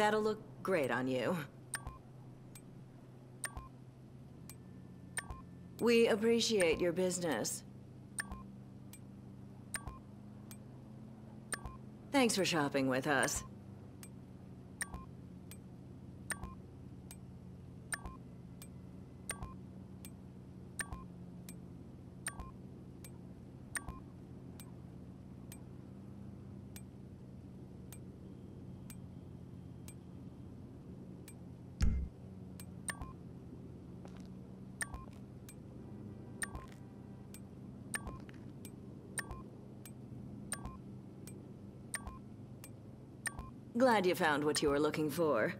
That'll look great on you. We appreciate your business. Thanks for shopping with us. Glad you found what you were looking for.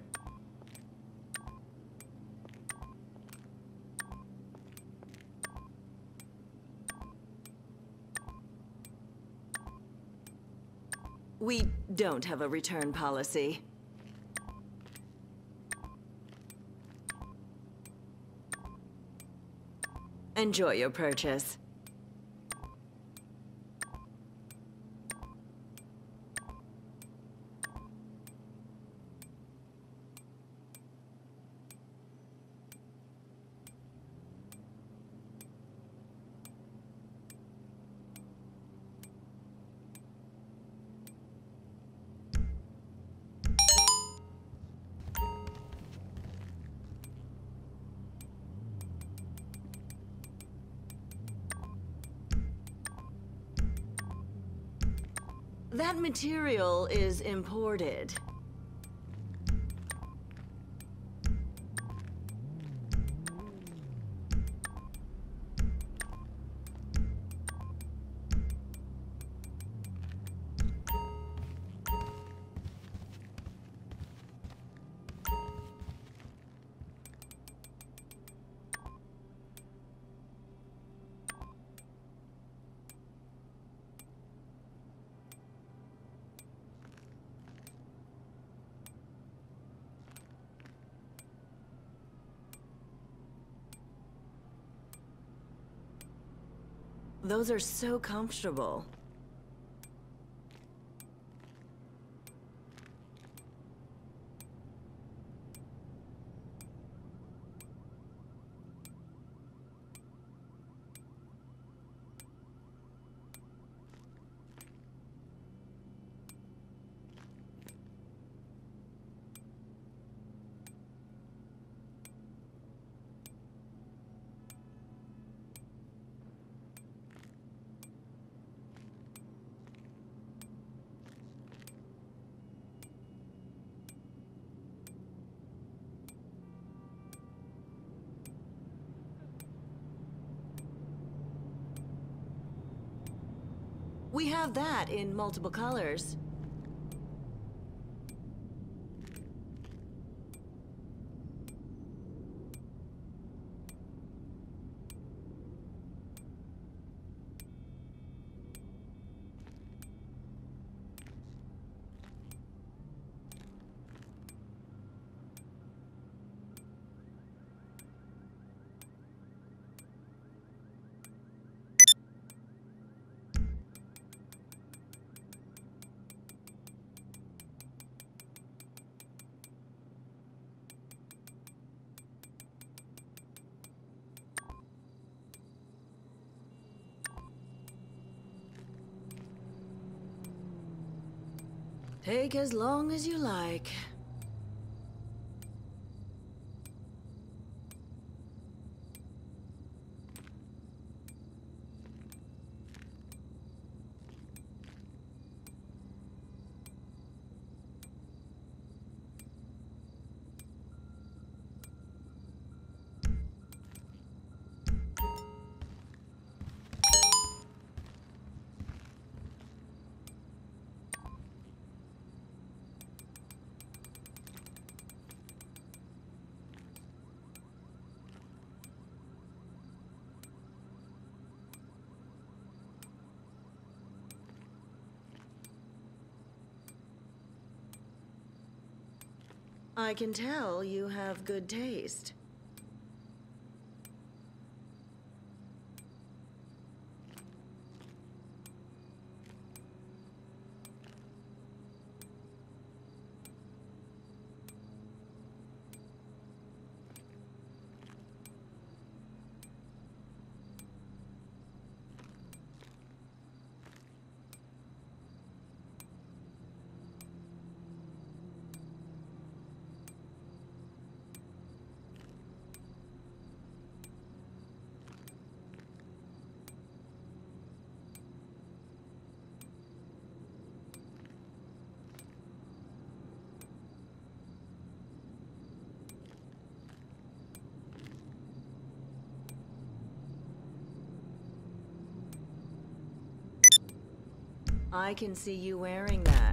We don't have a return policy. Enjoy your purchase. That material is imported. Those are so comfortable. We have that in multiple colors. Take as long as you like. I can tell you have good taste. I can see you wearing that.